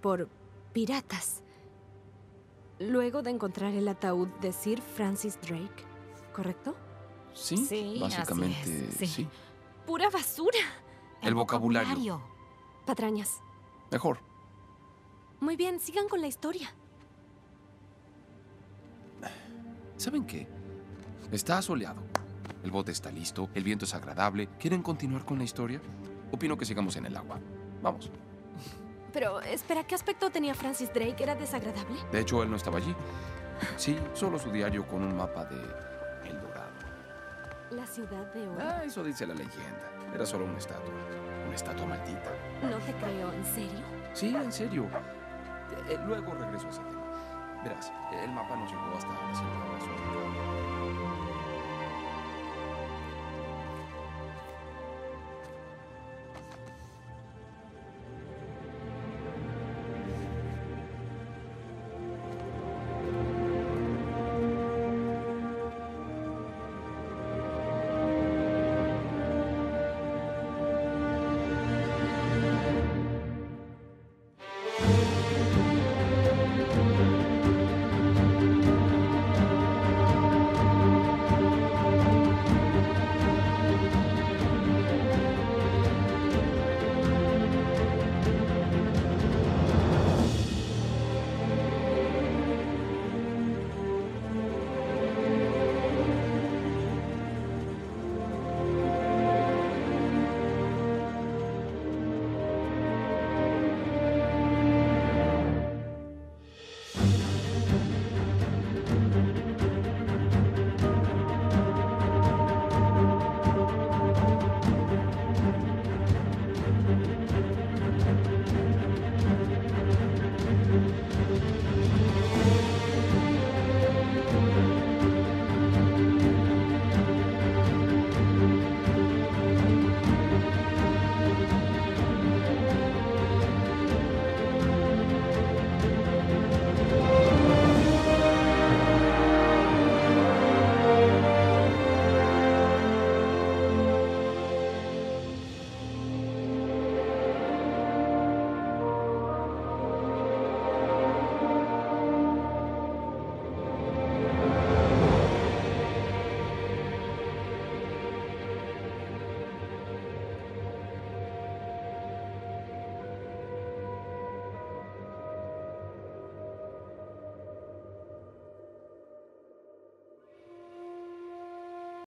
por piratas. Luego de encontrar el ataúd de Sir Francis Drake, ¿correcto? Sí, Sí, así básicamente es, sí. sí. ¡Pura basura! El vocabulario. Patrañas. Mejor. Muy bien, sigan con la historia. ¿Saben qué? Está soleado. El bote está listo, el viento es agradable. ¿Quieren continuar con la historia? Opino que sigamos en el agua. Vamos. Pero, espera, ¿qué aspecto tenía Francis Drake? ¿Era desagradable? De hecho, él no estaba allí. Sí, solo su diario con un mapa de El Dorado. La ciudad de oro. Ah, eso dice la leyenda. Era solo una estatua. Una estatua maldita. No te creo, ¿en serio? Sí, en serio. Eh, eh, luego regreso a ese tema. Verás, el mapa nos llevó hasta la ciudad de.